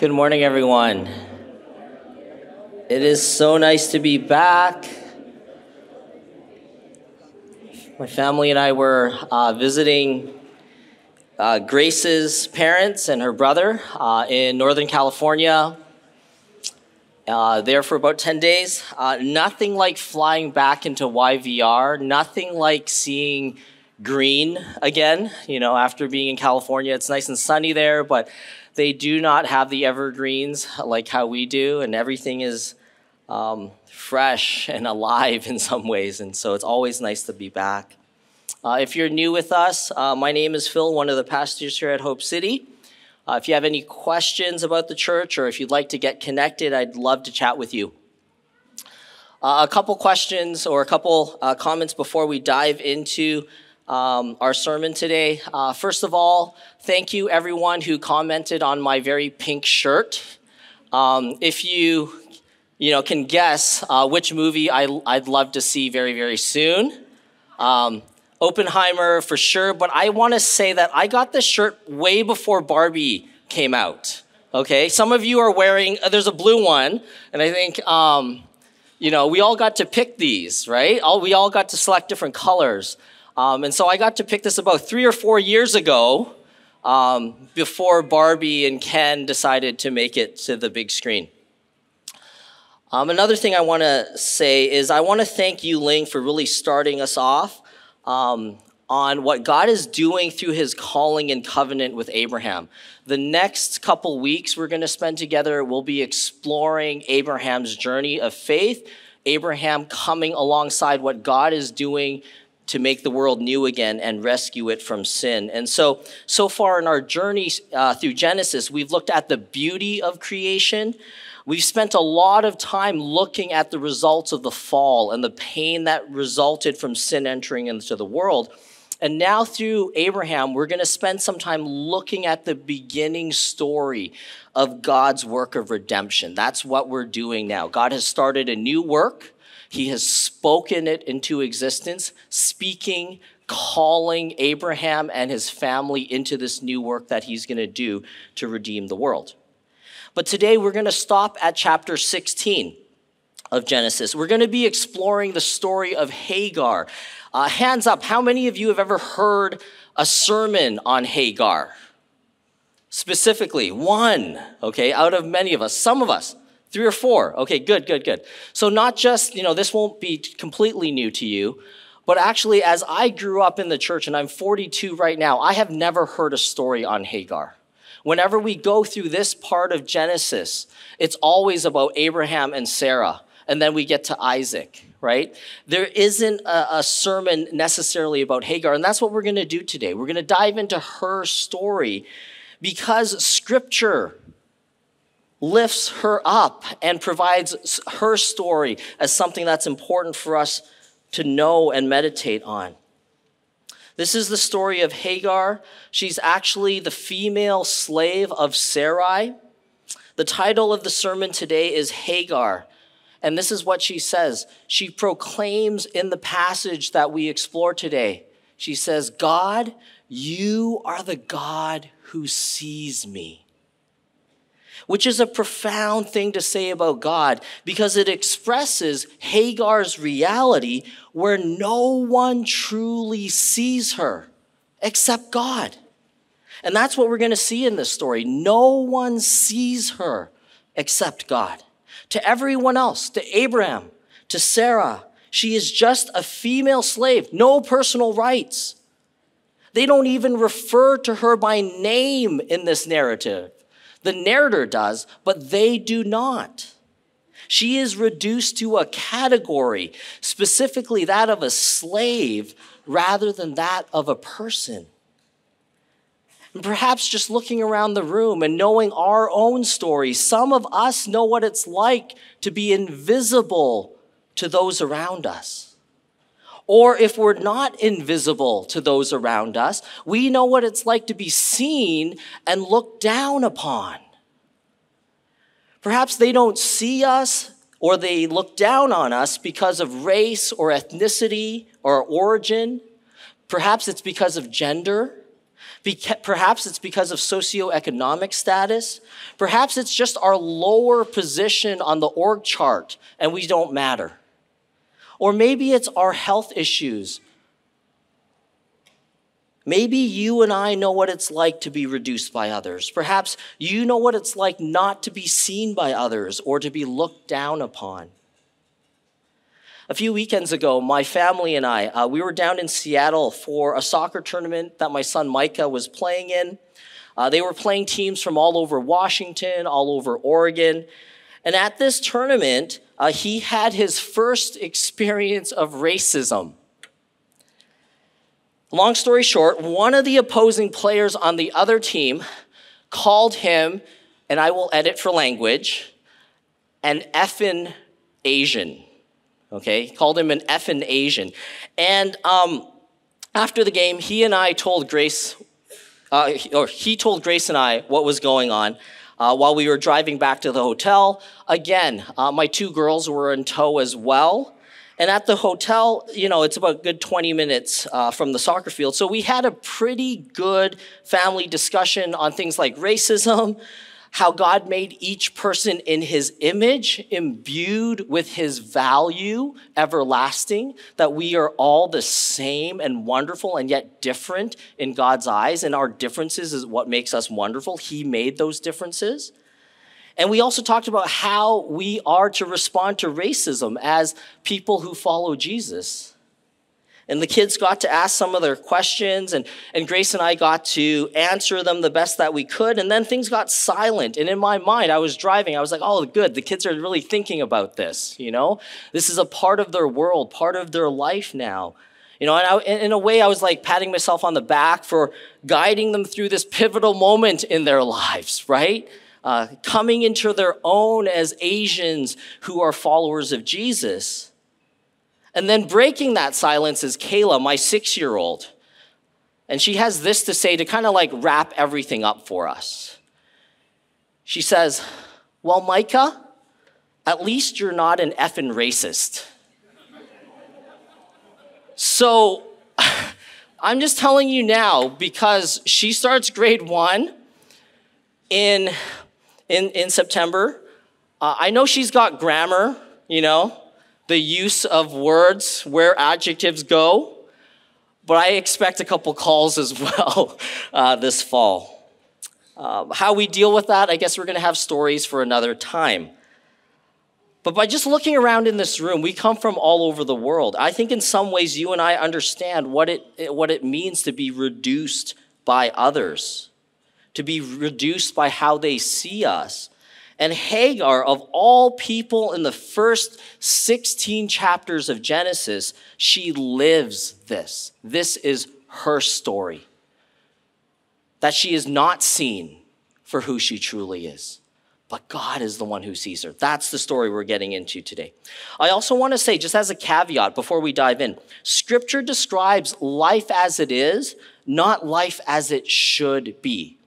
Good morning, everyone. It is so nice to be back. My family and I were uh, visiting uh, Grace's parents and her brother uh, in Northern California. Uh, there for about 10 days. Uh, nothing like flying back into YVR, nothing like seeing green again. You know, after being in California, it's nice and sunny there, but they do not have the evergreens like how we do, and everything is um, fresh and alive in some ways. And so it's always nice to be back. Uh, if you're new with us, uh, my name is Phil, one of the pastors here at Hope City. Uh, if you have any questions about the church or if you'd like to get connected, I'd love to chat with you. Uh, a couple questions or a couple uh, comments before we dive into um, our sermon today. Uh, first of all, thank you everyone who commented on my very pink shirt. Um, if you, you know, can guess uh, which movie I, would love to see very, very soon. Um, Oppenheimer for sure, but I want to say that I got this shirt way before Barbie came out. Okay, some of you are wearing. Uh, there's a blue one, and I think um, you know we all got to pick these, right? All we all got to select different colors. Um, and so I got to pick this about three or four years ago um, before Barbie and Ken decided to make it to the big screen. Um, another thing I want to say is I want to thank you, Ling, for really starting us off um, on what God is doing through his calling and covenant with Abraham. The next couple weeks we're going to spend together, we'll be exploring Abraham's journey of faith, Abraham coming alongside what God is doing to make the world new again and rescue it from sin. And so, so far in our journey uh, through Genesis, we've looked at the beauty of creation. We've spent a lot of time looking at the results of the fall and the pain that resulted from sin entering into the world. And now, through Abraham, we're going to spend some time looking at the beginning story of God's work of redemption. That's what we're doing now. God has started a new work he has spoken it into existence, speaking, calling Abraham and his family into this new work that he's going to do to redeem the world. But today we're going to stop at chapter 16 of Genesis. We're going to be exploring the story of Hagar. Uh, hands up, how many of you have ever heard a sermon on Hagar? Specifically, one, okay, out of many of us, some of us. Three or four. Okay, good, good, good. So, not just, you know, this won't be completely new to you, but actually, as I grew up in the church, and I'm 42 right now, I have never heard a story on Hagar. Whenever we go through this part of Genesis, it's always about Abraham and Sarah, and then we get to Isaac, right? There isn't a, a sermon necessarily about Hagar, and that's what we're going to do today. We're going to dive into her story because scripture lifts her up and provides her story as something that's important for us to know and meditate on. This is the story of Hagar. She's actually the female slave of Sarai. The title of the sermon today is Hagar. And this is what she says. She proclaims in the passage that we explore today. She says, God, you are the God who sees me which is a profound thing to say about God because it expresses Hagar's reality where no one truly sees her except God. And that's what we're going to see in this story. No one sees her except God. To everyone else, to Abraham, to Sarah, she is just a female slave, no personal rights. They don't even refer to her by name in this narrative. The narrator does, but they do not. She is reduced to a category, specifically that of a slave, rather than that of a person. And perhaps just looking around the room and knowing our own stories, some of us know what it's like to be invisible to those around us. Or if we're not invisible to those around us, we know what it's like to be seen and looked down upon. Perhaps they don't see us or they look down on us because of race or ethnicity or origin. Perhaps it's because of gender. Perhaps it's because of socioeconomic status. Perhaps it's just our lower position on the org chart and we don't matter. Or maybe it's our health issues. Maybe you and I know what it's like to be reduced by others. Perhaps you know what it's like not to be seen by others or to be looked down upon. A few weekends ago, my family and I, uh, we were down in Seattle for a soccer tournament that my son Micah was playing in. Uh, they were playing teams from all over Washington, all over Oregon. And at this tournament, uh, he had his first experience of racism. Long story short, one of the opposing players on the other team called him, and I will edit for language, an effin' Asian. Okay, called him an effin' Asian. And um, after the game, he and I told Grace, uh, or he told Grace and I what was going on. Uh, while we were driving back to the hotel, again, uh, my two girls were in tow as well. And at the hotel, you know, it's about a good 20 minutes uh, from the soccer field. So we had a pretty good family discussion on things like racism, how God made each person in his image, imbued with his value, everlasting, that we are all the same and wonderful and yet different in God's eyes. And our differences is what makes us wonderful. He made those differences. And we also talked about how we are to respond to racism as people who follow Jesus. And the kids got to ask some of their questions, and, and Grace and I got to answer them the best that we could. And then things got silent. And in my mind, I was driving, I was like, oh, good, the kids are really thinking about this, you know? This is a part of their world, part of their life now. You know, and I, in a way, I was like patting myself on the back for guiding them through this pivotal moment in their lives, right? uh, coming into their own as Asians who are followers of Jesus. And then breaking that silence is Kayla, my six year old. And she has this to say to kind of like wrap everything up for us. She says, Well, Micah, at least you're not an effing racist. so I'm just telling you now because she starts grade one in in, in September. Uh, I know she's got grammar, you know, the use of words, where adjectives go, but I expect a couple calls as well uh, this fall. Um, how we deal with that, I guess we're going to have stories for another time. But by just looking around in this room, we come from all over the world. I think in some ways you and I understand what it, what it means to be reduced by others to be reduced by how they see us. And Hagar, of all people in the first 16 chapters of Genesis, she lives this. This is her story. That she is not seen for who she truly is. But God is the one who sees her. That's the story we're getting into today. I also want to say, just as a caveat before we dive in, scripture describes life as it is, not life as it should be.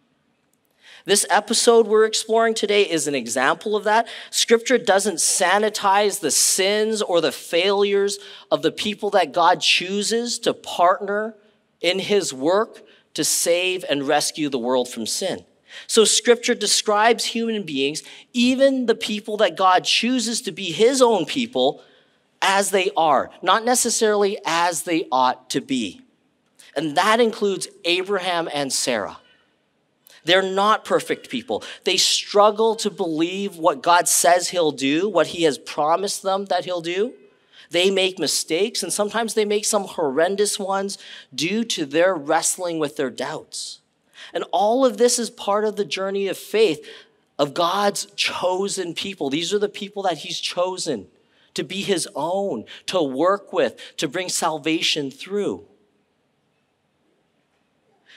This episode we're exploring today is an example of that. Scripture doesn't sanitize the sins or the failures of the people that God chooses to partner in his work to save and rescue the world from sin. So scripture describes human beings, even the people that God chooses to be his own people, as they are, not necessarily as they ought to be. And that includes Abraham and Sarah. They're not perfect people. They struggle to believe what God says He'll do, what He has promised them that He'll do. They make mistakes, and sometimes they make some horrendous ones due to their wrestling with their doubts. And all of this is part of the journey of faith of God's chosen people. These are the people that He's chosen to be His own, to work with, to bring salvation through.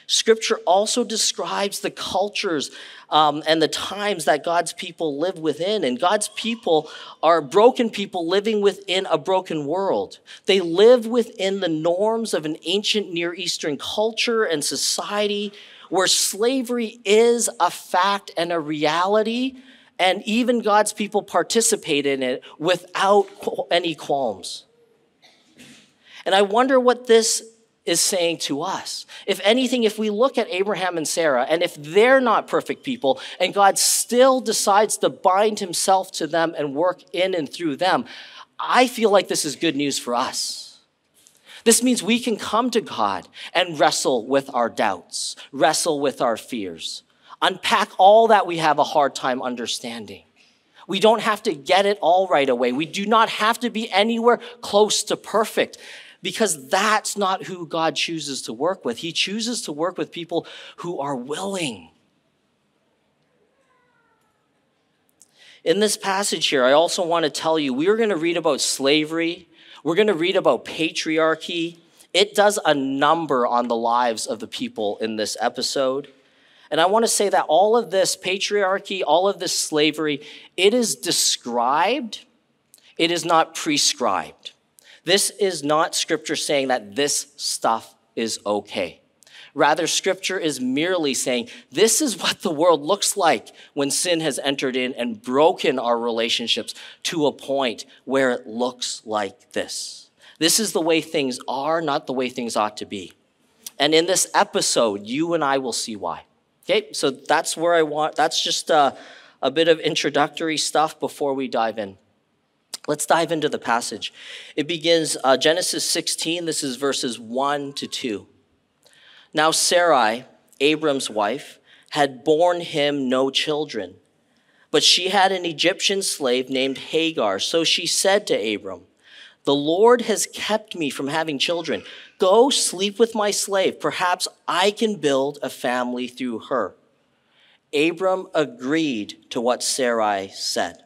Scripture also describes the cultures um, and the times that God's people live within. And God's people are broken people living within a broken world. They live within the norms of an ancient Near Eastern culture and society where slavery is a fact and a reality. And even God's people participate in it without any qualms. And I wonder what this is saying to us. If anything, if we look at Abraham and Sarah, and if they're not perfect people, and God still decides to bind himself to them and work in and through them, I feel like this is good news for us. This means we can come to God and wrestle with our doubts, wrestle with our fears, unpack all that we have a hard time understanding. We don't have to get it all right away. We do not have to be anywhere close to perfect because that's not who God chooses to work with. He chooses to work with people who are willing. In this passage here, I also want to tell you we are going to read about slavery, we're going to read about patriarchy. It does a number on the lives of the people in this episode. And I want to say that all of this patriarchy, all of this slavery, it is described, it is not prescribed. This is not scripture saying that this stuff is okay. Rather, scripture is merely saying this is what the world looks like when sin has entered in and broken our relationships to a point where it looks like this. This is the way things are, not the way things ought to be. And in this episode, you and I will see why. Okay, so that's where I want, that's just a, a bit of introductory stuff before we dive in. Let's dive into the passage. It begins uh, Genesis 16, this is verses 1 to 2. Now, Sarai, Abram's wife, had borne him no children, but she had an Egyptian slave named Hagar. So she said to Abram, The Lord has kept me from having children. Go sleep with my slave. Perhaps I can build a family through her. Abram agreed to what Sarai said.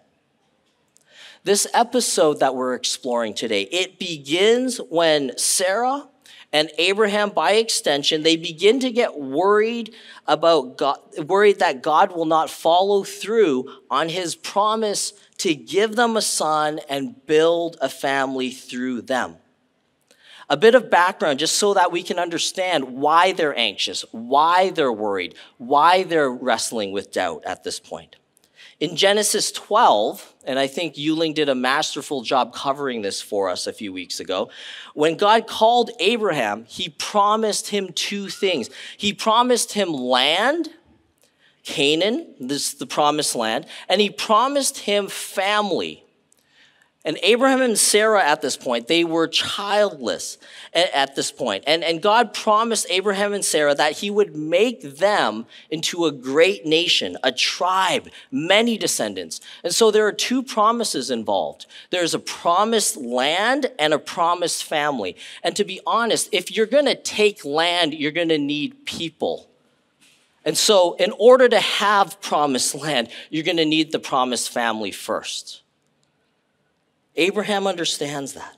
This episode that we're exploring today, it begins when Sarah and Abraham, by extension, they begin to get worried about God, worried that God will not follow through on his promise to give them a son and build a family through them. A bit of background just so that we can understand why they're anxious, why they're worried, why they're wrestling with doubt at this point. In Genesis 12, and I think Yuling did a masterful job covering this for us a few weeks ago, when God called Abraham, he promised him two things. He promised him land, Canaan, this is the promised land, and he promised him family. And Abraham and Sarah at this point, they were childless at this point. And, and God promised Abraham and Sarah that he would make them into a great nation, a tribe, many descendants. And so there are two promises involved. There's a promised land and a promised family. And to be honest, if you're going to take land, you're going to need people. And so in order to have promised land, you're going to need the promised family first. Abraham understands that.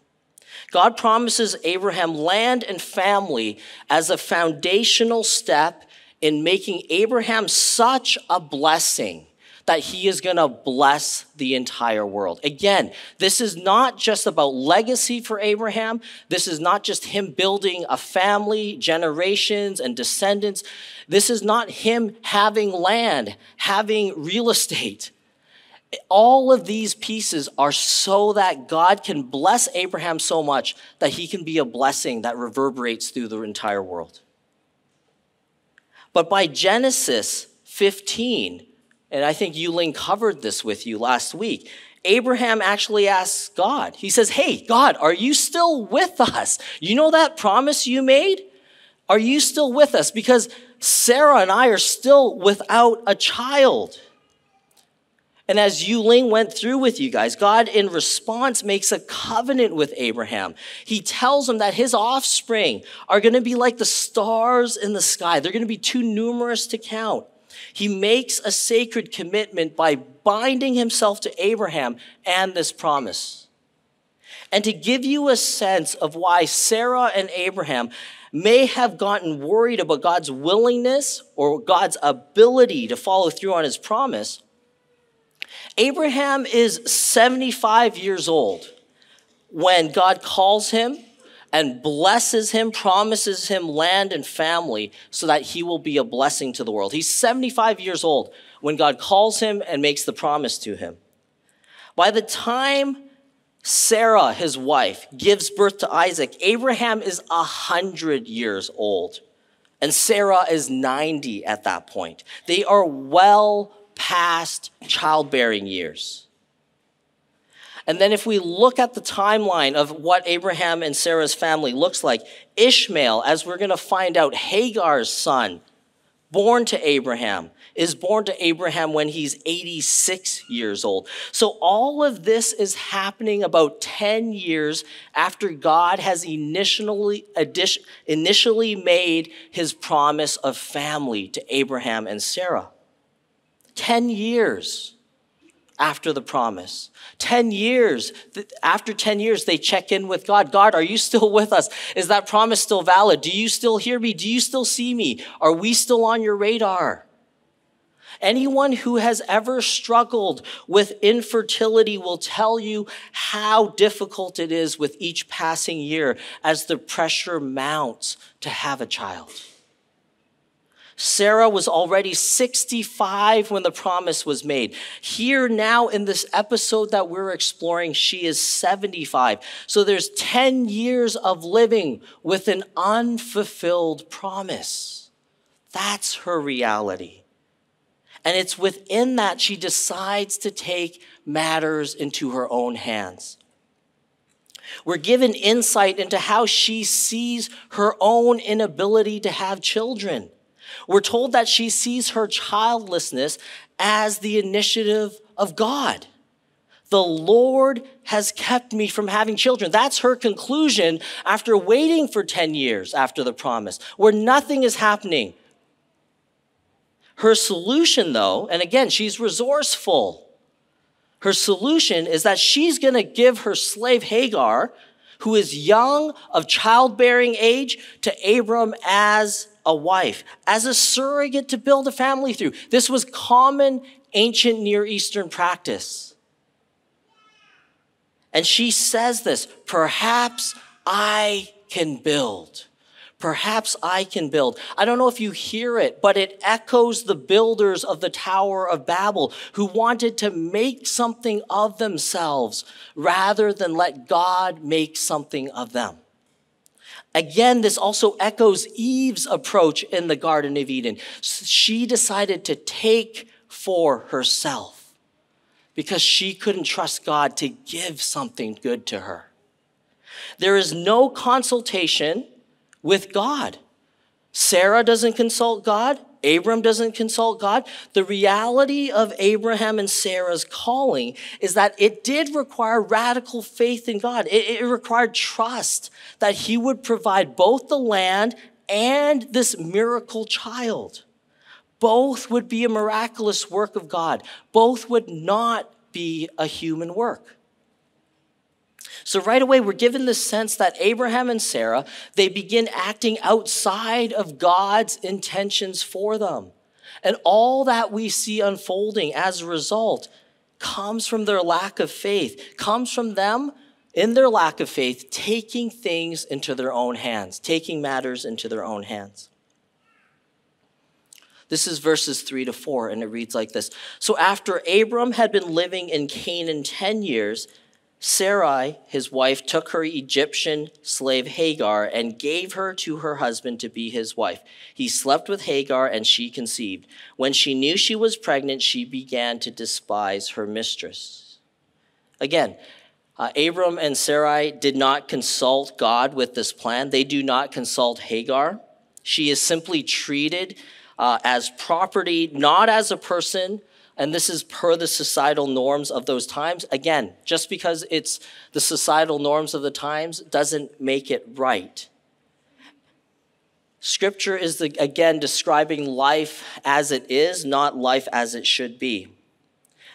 God promises Abraham land and family as a foundational step in making Abraham such a blessing that he is going to bless the entire world. Again, this is not just about legacy for Abraham. This is not just him building a family, generations, and descendants. This is not him having land, having real estate all of these pieces are so that God can bless Abraham so much that he can be a blessing that reverberates through the entire world. But by Genesis 15, and I think Yuling covered this with you last week, Abraham actually asks God, he says, Hey, God, are you still with us? You know that promise you made? Are you still with us? Because Sarah and I are still without a child. And as Yuling went through with you guys, God in response makes a covenant with Abraham. He tells him that his offspring are going to be like the stars in the sky. They're going to be too numerous to count. He makes a sacred commitment by binding himself to Abraham and this promise. And to give you a sense of why Sarah and Abraham may have gotten worried about God's willingness or God's ability to follow through on his promise, Abraham is 75 years old when God calls him and blesses him, promises him land and family so that he will be a blessing to the world. He's 75 years old when God calls him and makes the promise to him. By the time Sarah, his wife, gives birth to Isaac. Abraham is a hundred years old, and Sarah is 90 at that point. They are well past childbearing years. And then, if we look at the timeline of what Abraham and Sarah's family looks like, Ishmael, as we're going to find out, Hagar's son, born to Abraham, is born to Abraham when he's 86 years old. So all of this is happening about 10 years after God has initially, initially made his promise of family to Abraham and Sarah. 10 years after the promise. 10 years, after 10 years, they check in with God. God, are you still with us? Is that promise still valid? Do you still hear me? Do you still see me? Are we still on your radar? Anyone who has ever struggled with infertility will tell you how difficult it is with each passing year as the pressure mounts to have a child. Sarah was already 65 when the promise was made. Here now in this episode that we're exploring, she is 75. So there's 10 years of living with an unfulfilled promise. That's her reality. And it's within that she decides to take matters into her own hands. We're given insight into how she sees her own inability to have children. We're told that she sees her childlessness as the initiative of God. The Lord has kept me from having children. That's her conclusion after waiting for 10 years after the promise, where nothing is happening. Her solution, though, and again, she's resourceful. Her solution is that she's going to give her slave Hagar, who is young of childbearing age, to Abram as a wife, as a surrogate to build a family through. This was common ancient Near Eastern practice. And she says this perhaps I can build. Perhaps I can build. I don't know if you hear it, but it echoes the builders of the Tower of Babel who wanted to make something of themselves rather than let God make something of them. Again, this also echoes Eve's approach in the Garden of Eden. She decided to take for herself because she couldn't trust God to give something good to her. There is no consultation with God. Sarah doesn't consult God. Abram doesn't consult God. The reality of Abraham and Sarah's calling is that it did require radical faith in God. It, it, required trust that He would provide both the land and this miracle child. Both would be a miraculous work of God, both would not be a human work. So right away, we're given the sense that Abraham and Sarah, they begin acting outside of God's intentions for them. And all that we see unfolding as a result comes from their lack of faith, comes from them in their lack of faith, taking things into their own hands, taking matters into their own hands. This is verses 3 to 4, and it reads like this So after Abram had been living in Canaan 10 years, Sarai, his wife, took her Egyptian slave Hagar and gave her to her husband to be his wife. He slept with Hagar and she conceived. When she knew she was pregnant, she began to despise her mistress. Again, uh, Abram and Sarai did not consult God with this plan. They do not consult Hagar. She is simply treated uh, as property, not as a person, and this is per the societal norms of those times. Again, just because it's the societal norms of the times doesn't make it right. Scripture is, the, again, describing life as it is, not life as it should be.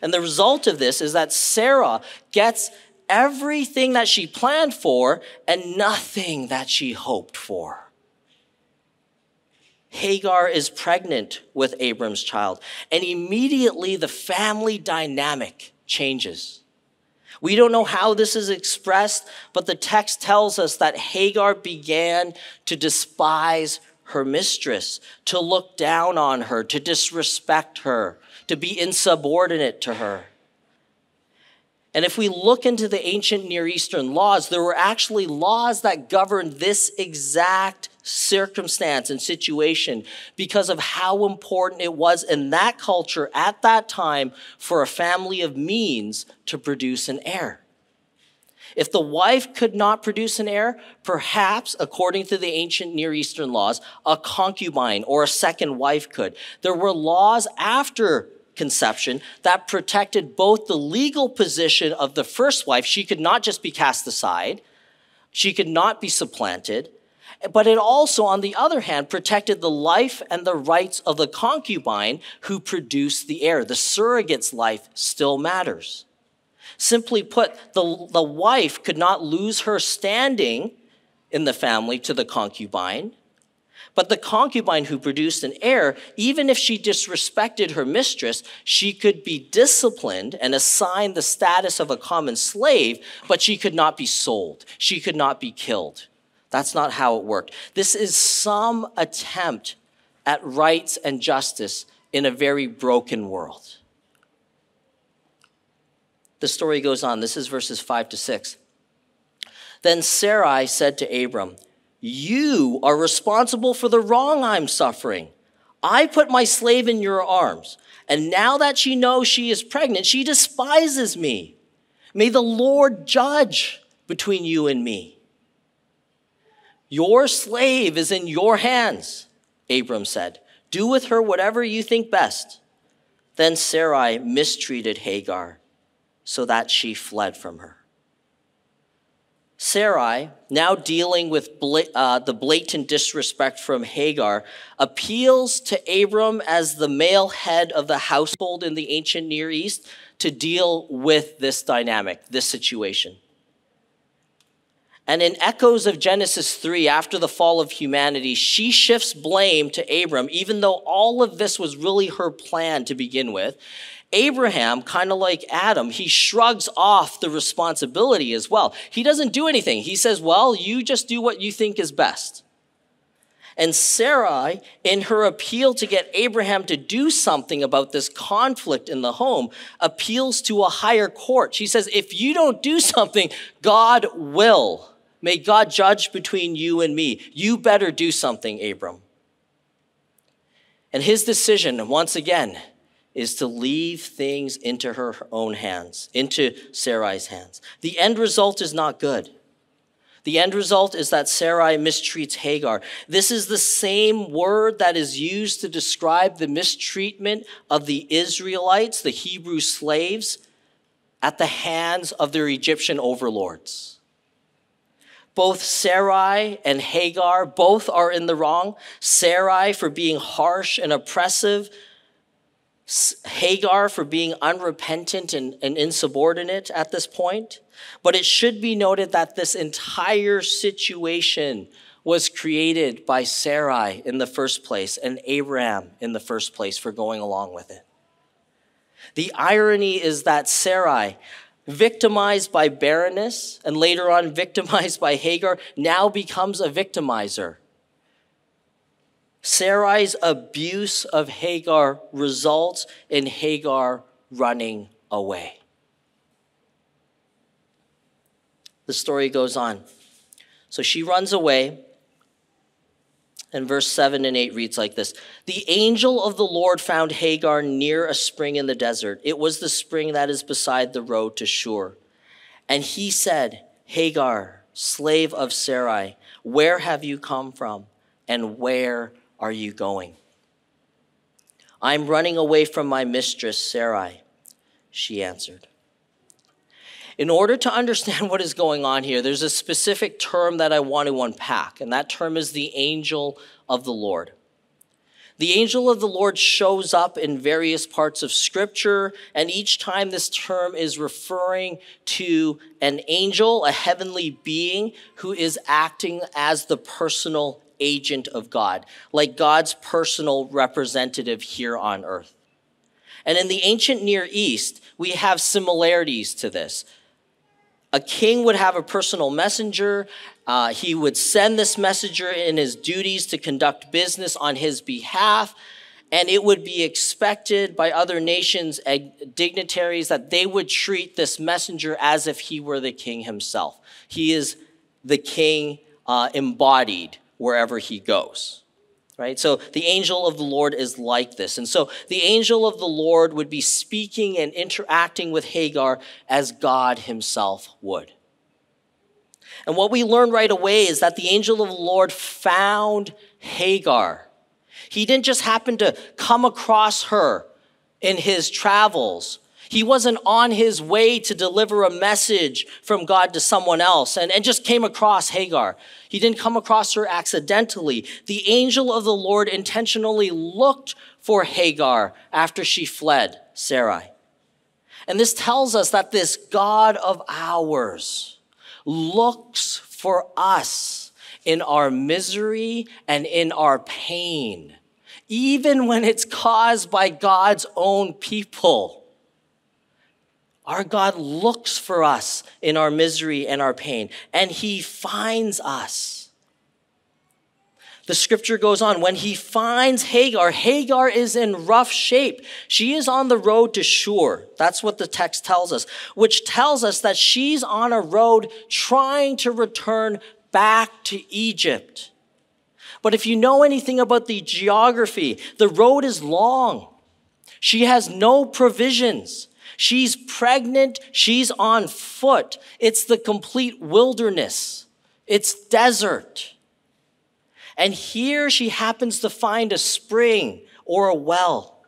And the result of this is that Sarah gets everything that she planned for and nothing that she hoped for. Hagar is pregnant with Abram's child, and immediately the family dynamic changes. We don't know how this is expressed, but the text tells us that Hagar began to despise her mistress, to look down on her, to disrespect her, to be insubordinate to her. And if we look into the ancient Near Eastern laws, there were actually laws that governed this exact circumstance and situation because of how important it was in that culture at that time for a family of means to produce an heir. If the wife could not produce an heir, perhaps, according to the ancient Near Eastern laws, a concubine or a second wife could. There were laws after conception that protected both the legal position of the first wife. She could not just be cast aside. She could not be supplanted. But it also, on the other hand, protected the life and the rights of the concubine who produced the heir. The surrogate's life still matters. Simply put, the, the wife could not lose her standing in the family to the concubine. But the concubine who produced an heir, even if she disrespected her mistress, she could be disciplined and assigned the status of a common slave, but she could not be sold. She could not be killed. That's not how it worked. This is some attempt at rights and justice in a very broken world. The story goes on. This is verses 5 to 6. Then Sarai said to Abram, You are responsible for the wrong I'm suffering. I put my slave in your arms, and now that she knows she is pregnant, she despises me. May the Lord judge between you and me. Your slave is in your hands, Abram said. Do with her whatever you think best. Then Sarai mistreated Hagar so that she fled from her. Sarai, now dealing with bla- uh, the blatant disrespect from Hagar, appeals to Abram as the male head of the household in the ancient Near East to deal with this dynamic, this situation. And in echoes of Genesis 3, after the fall of humanity, she shifts blame to Abram, even though all of this was really her plan to begin with. Abraham, kind of like Adam, he shrugs off the responsibility as well. He doesn't do anything. He says, Well, you just do what you think is best. And Sarai, in her appeal to get Abraham to do something about this conflict in the home, appeals to a higher court. She says, If you don't do something, God will. May God judge between you and me. You better do something, Abram. And his decision, once again, is to leave things into her own hands, into Sarai's hands. The end result is not good. The end result is that Sarai mistreats Hagar. This is the same word that is used to describe the mistreatment of the Israelites, the Hebrew slaves, at the hands of their Egyptian overlords. Both Sarai and Hagar, both are in the wrong. Sarai for being harsh and oppressive Hagar for being unrepentant and, and, insubordinate at this point. But it should be noted that this entire situation was created by Sarai in the first place and Abraham in the first place for going along with it. The irony is that Sarai, victimized by barrenness and later on victimized by Hagar, now becomes a victimizer Sarai's abuse of Hagar results in Hagar running away. The story goes on. So she runs away. And verse 7 and 8 reads like this The angel of the Lord found Hagar near a spring in the desert. It was the spring that is beside the road to Shur. And he said, Hagar, slave of Sarai, where have you come from? And where are you going? I'm running away from my mistress, Sarai, she answered. In order to understand what is going on here, there's a specific term that I want to unpack, and that term is the angel of the Lord. The angel of the Lord shows up in various parts of scripture, and each time this term is referring to an angel, a heavenly being who is acting as the personal agent of God, like God's personal representative here on earth. And in the ancient Near East, we have similarities to this. A king would have a personal messenger. Uh, he would send this messenger in his duties to conduct business on his behalf. and it would be expected by other nations dignitaries that they would treat this messenger as if he were the king himself. He is the king uh, embodied wherever he goes. Right? So the angel of the Lord is like this. And so the angel of the Lord would be speaking and interacting with Hagar as God himself would. And what we learn right away is that the angel of the Lord found Hagar. He didn't just happen to come across her in his travels. He wasn't on his way to deliver a message from God to someone else and, and just came across Hagar. He didn't come across her accidentally. The angel of the Lord intentionally looked for Hagar after she fled Sarai. And this tells us that this God of ours looks for us in our misery and in our pain, even when it's caused by God's own people. Our God looks for us in our misery and our pain, and He finds us. The scripture goes on when he finds Hagar, Hagar is in rough shape. She is on the road to Shur. That's what the text tells us, which tells us that she's on a road trying to return back to Egypt. But if you know anything about the geography, the road is long. She has no provisions. She's pregnant. She's on foot. It's the complete wilderness. It's desert. And here she happens to find a spring or a well.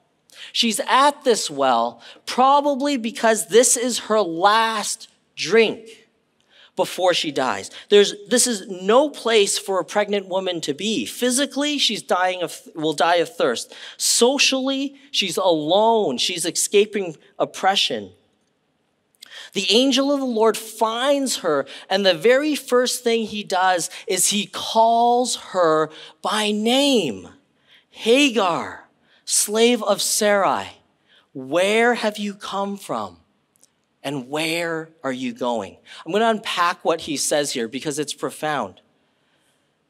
She's at this well probably because this is her last drink before she dies. There's, this is no place for a pregnant woman to be. Physically, she's dying of, will die of thirst. Socially, she's alone. She's escaping oppression. The angel of the Lord finds her, and the very first thing he does is he calls her by name Hagar, slave of Sarai. Where have you come from? And where are you going? I'm going to unpack what he says here because it's profound.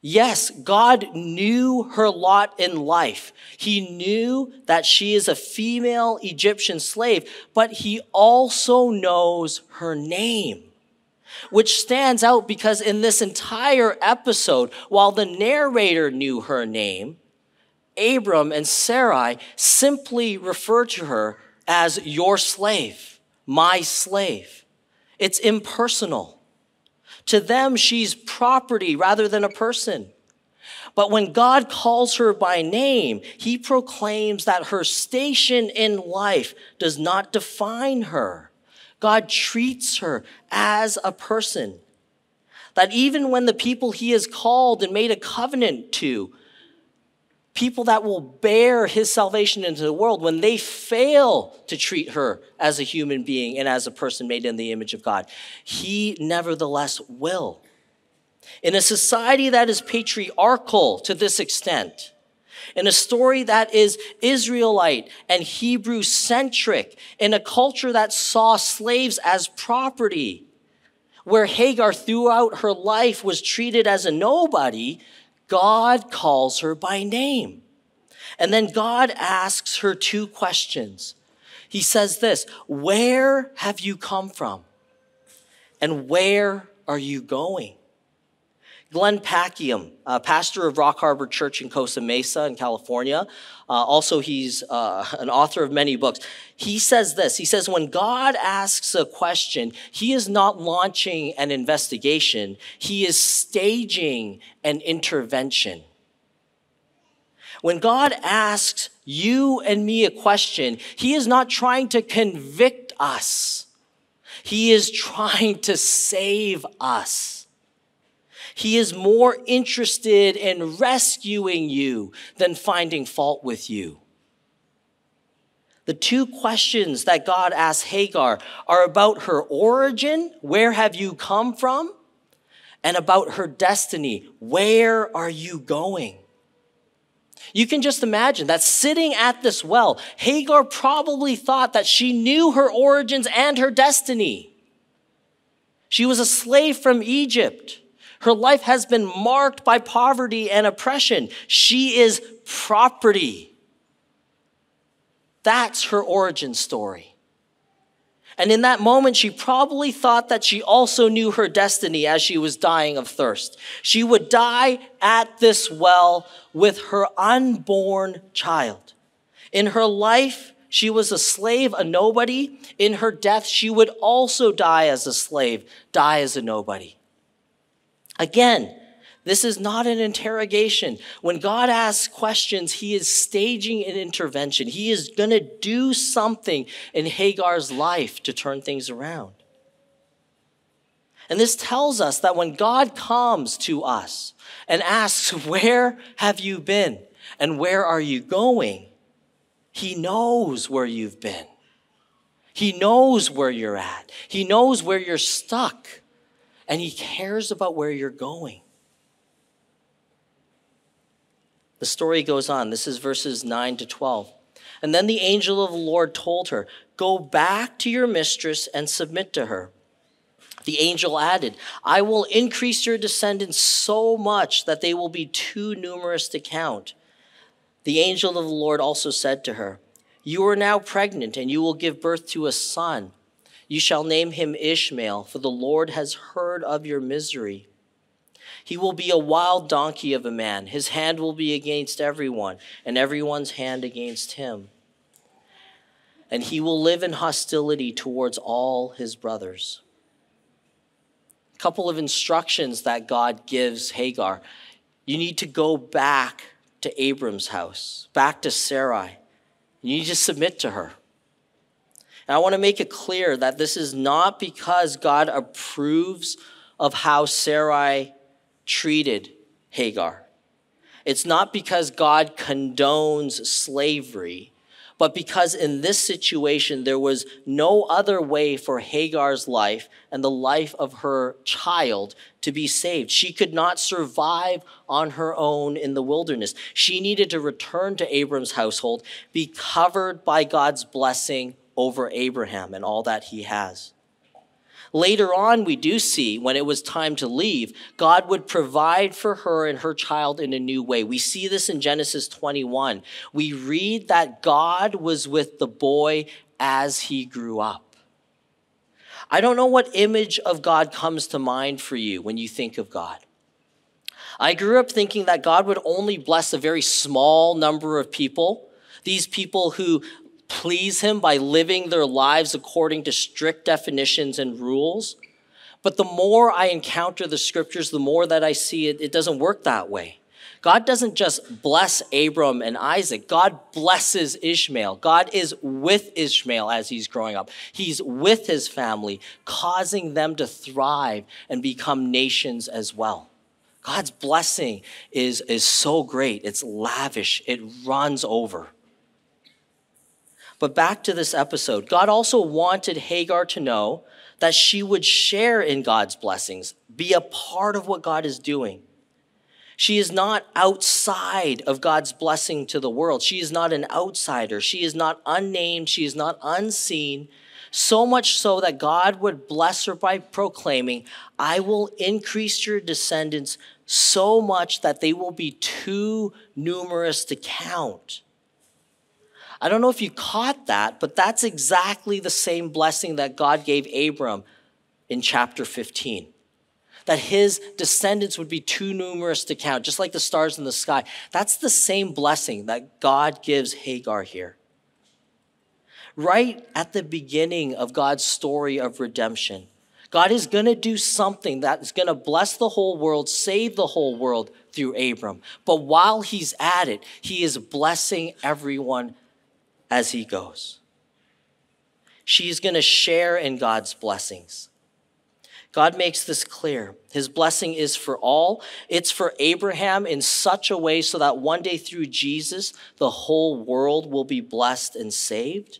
Yes, God knew her lot in life. He knew that she is a female Egyptian slave, but he also knows her name, which stands out because in this entire episode, while the narrator knew her name, Abram and Sarai simply refer to her as your slave my slave. It's impersonal. To them, she's property rather than a person. But when God calls her by name, he proclaims that her station in life does not define her. God treats her as a person. That even when the people he has called and made a covenant to people that will bear his salvation into the world, when they fail to treat her as a human being and as a person made in the image of God, he nevertheless will. In a society that is patriarchal to this extent, in a story that is Israelite and Hebrew centric, in a culture that saw slaves as property, where Hagar throughout her life was treated as a nobody, God calls her by name. And then God asks her two questions. He says this Where have you come from? And where are you going? Glenn Packiam, pastor of Rock Harbor Church in Costa Mesa in California, uh, also he's uh, an author of many books. He says this He says, when God asks a question, he is not launching an investigation, he is staging an intervention. When God asks you and me a question, he is not trying to convict us. He is trying to save us. He is more interested in rescuing you than finding fault with you. The two questions that God asks Hagar are about her origin, where have you come from? And about her destiny, where are you going? You can just imagine that sitting at this well, Hagar probably thought that she knew her origins and her destiny. She was a slave from Egypt. Her life has been marked by poverty and oppression. She is property. That's her origin story. And in that moment, she probably thought that she also knew her destiny as she was dying of thirst. She would die at this well with her unborn child. In her life, she was a slave, a nobody. In her death, she would also die as a slave, die as a nobody. Again, this is not an interrogation. When God asks questions, He is staging an intervention. He is going to do something in Hagar's life to turn things around. And this tells us that when God comes to us and asks, Where have you been? And where are you going? He knows where you've been. He knows where you're at. He knows where you're stuck. And He cares about where you're going. The story goes on. This is verses 9 to 12. And then the angel of the Lord told her, Go back to your mistress and submit to her. The angel added, I will increase your descendants so much that they will be too numerous to count. The angel of the Lord also said to her, You are now pregnant, and you will give birth to a son. You shall name him Ishmael, for the Lord has heard of your misery. He will be a wild donkey of a man. His hand will be against everyone, and everyone's hand against him. And he will live in hostility towards all his brothers. A couple of instructions that God gives Hagar. You need to go back to Abram's house, back to Sarai. You need to submit to her. And I want to make it clear that this is not because God approves of how Sarai treated Hagar. It's not because God condones slavery, but because in this situation there was no other way for Hagar's life and the life of her child to be saved. She could not survive on her own in the wilderness. She needed to return to Abram's household, be covered by God's blessing over Abraham and all that he has. Later on, we do see when it was time to leave, God would provide for her and her child in a new way. We see this in Genesis 21. We read that God was with the boy as he grew up. I don't know what image of God comes to mind for you when you think of God. I grew up thinking that God would only bless a very small number of people, these people who please Him by living their lives according to strict definitions and rules. But the more I encounter the scriptures, the more that I see it, it doesn't work that way. God doesn't just bless Abram and Isaac. God blesses Ishmael. God is with Ishmael as he's growing up. He's with his family, causing them to thrive and become nations as well. God's blessing is, is so great. It's lavish. It runs over. But back to this episode, God also wanted Hagar to know that she would share in God's blessings, be a part of what God is doing. She is not outside of God's blessing to the world. She is not an outsider. She is not unnamed. She is not unseen. So much so that God would bless her by proclaiming, I will increase your descendants so much that they will be too numerous to count. I don't know if you caught that, but that's exactly the same blessing that God gave Abram in chapter 15. That his descendants would be too numerous to count, just like the stars in the sky. That's the same blessing that God gives Hagar here. Right at the beginning of God's story of redemption, God is going to do something that is going to bless the whole world, save the whole world through Abram. But while he's at it, he is blessing everyone as he goes. She's going to share in God's blessings. God makes this clear. His blessing is for all. It's for Abraham in such a way so that one day through Jesus, the whole world will be blessed and saved.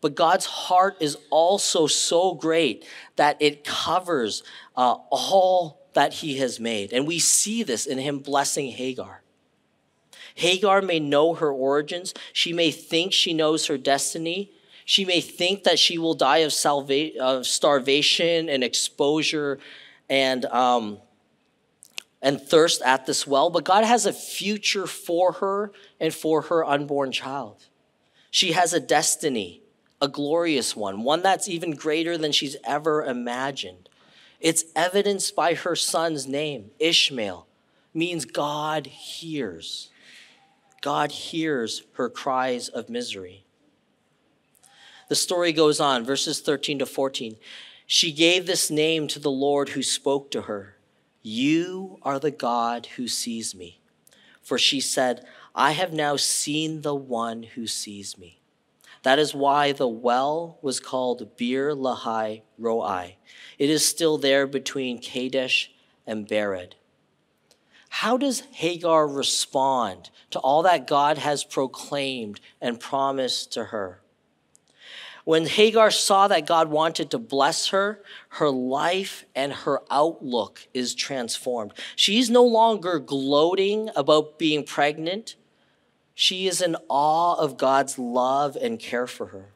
But God's heart is also so great that it covers uh, all that he has made. And we see this in him blessing Hagar. Hagar may know her origins. She may think she knows her destiny. She may think that she will die of, salva- of starvation and exposure and, um, and thirst at this well, but God has a future for her and for her unborn child. She has a destiny, a glorious one, one that's even greater than she's ever imagined. It's evidenced by her son's name, Ishmael, means God hears. God hears her cries of misery. The story goes on, verses 13 to 14. She gave this name to the Lord who spoke to her You are the God who sees me. For she said, I have now seen the one who sees me. That is why the well was called Beer Lahai Roi. It is still there between Kadesh and Bered. How does Hagar respond to all that God has proclaimed and promised to her? When Hagar saw that God wanted to bless her, her life and her outlook is transformed. She's no longer gloating about being pregnant. She is in awe of God's love and care for her.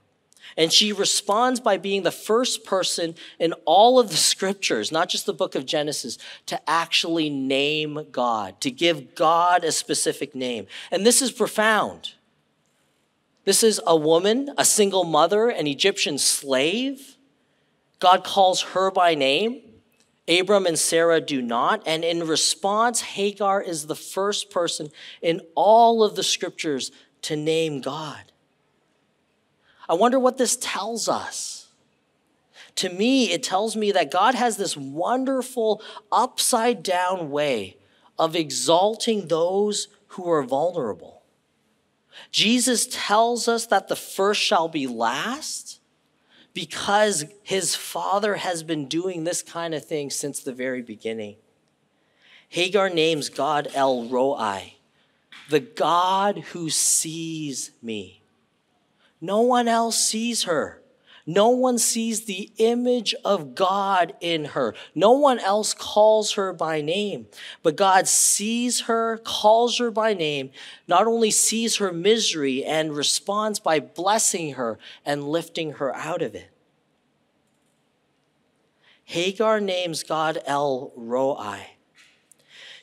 And she responds by being the first person in all of the scriptures, not just the book of Genesis, to actually name God, to give God a specific name. And this is profound. This is a woman, a single mother, an Egyptian slave. God calls her by name. Abram and Sarah do not. And in response, Hagar is the first person in all of the scriptures to name God. I wonder what this tells us. To me, it tells me that God has this wonderful upside down way of exalting those who are vulnerable. Jesus tells us that the first shall be last because his father has been doing this kind of thing since the very beginning. Hagar names God El Roi, the God who sees me. No one else sees her. No one sees the image of God in her. No one else calls her by name. But God sees her, calls her by name, not only sees her misery and responds by blessing her and lifting her out of it. Hagar names God El Roi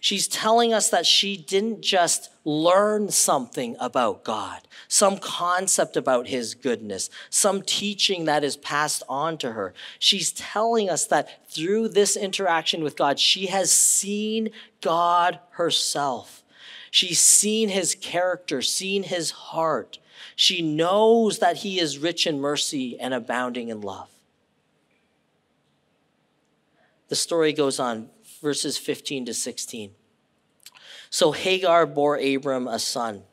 She's telling us that she didn't just learn something about God, some concept about his goodness, some teaching that is passed on to her. She's telling us that through this interaction with God, she has seen God herself. She's seen his character, seen his heart. She knows that he is rich in mercy and abounding in love. The story goes on verses 15 to 16. So Hagar bore Abram a son,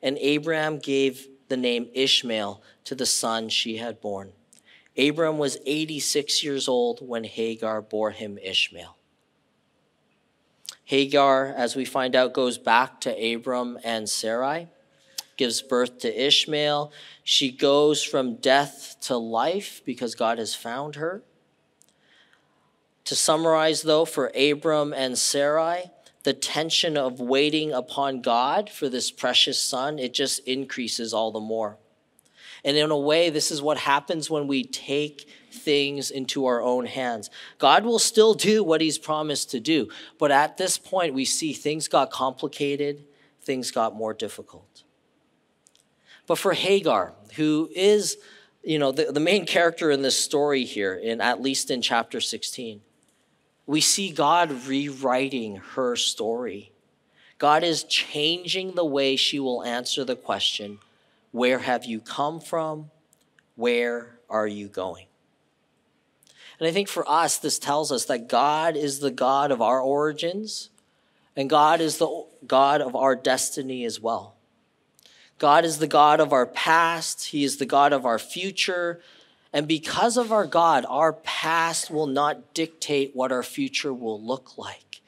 and Abram gave the name Ishmael to the son she had born. Abram was 86 years old when Hagar bore him Ishmael. Hagar, as we find out, goes back to Abram and Sarai, gives birth to Ishmael. She goes from death to life because God has found her. To summarize, though, for Abram and Sarai, the tension of waiting upon God for this precious son, it just increases all the more. And in a way, this is what happens when we take things into our own hands. God will still do what he's promised to do. But at this point, we see things got complicated, things got more difficult. But for Hagar, who is, you know, the, the main character in this story here, in at least in chapter 16, we see God rewriting her story. God is changing the way she will answer the question Where have you come from? Where are you going? And I think for us, this tells us that God is the God of our origins, and God is the God of our destiny as well. God is the God of our past, He is the God of our future, and because of our God, our past will not dictate what our future will look like.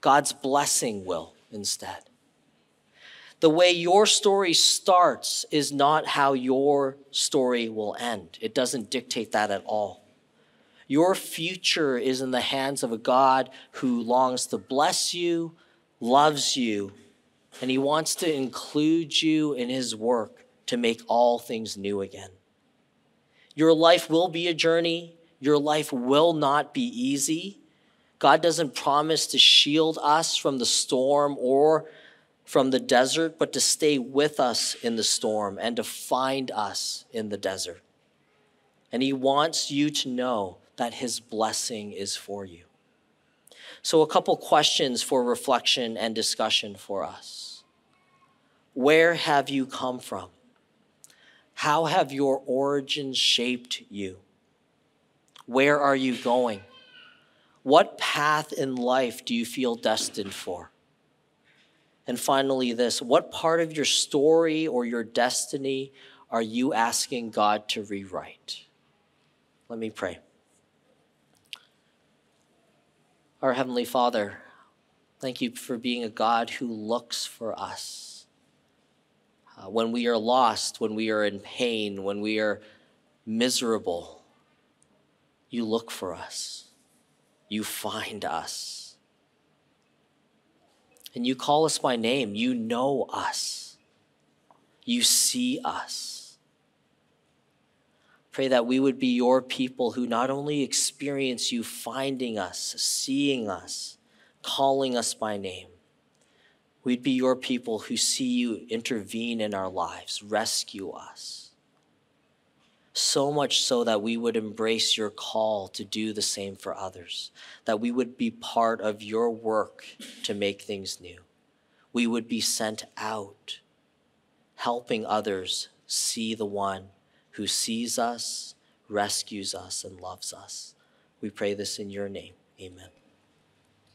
God's blessing will instead. The way your story starts is not how your story will end. It doesn't dictate that at all. Your future is in the hands of a God who longs to bless you, loves you, and he wants to include you in his work to make all things new again. Your life will be a journey. Your life will not be easy. God doesn't promise to shield us from the storm or from the desert, but to stay with us in the storm and to find us in the desert. And He wants you to know that His blessing is for you. So, a couple questions for reflection and discussion for us. Where have you come from? How have your origins shaped you? Where are you going? What path in life do you feel destined for? And finally, this what part of your story or your destiny are you asking God to rewrite? Let me pray. Our Heavenly Father, thank you for being a God who looks for us. Uh, when we are lost, when we are in pain, when we are miserable, you look for us. You find us. And you call us by name. You know us. You see us. Pray that we would be your people who not only experience you finding us, seeing us, calling us by name, we'd be your people who see you intervene in our lives, rescue us so much so that we would embrace your call to do the same for others, that we would be part of your work to make things new. We would be sent out, helping others see the one who sees us, rescues us, and loves us. We pray this in your name. Amen.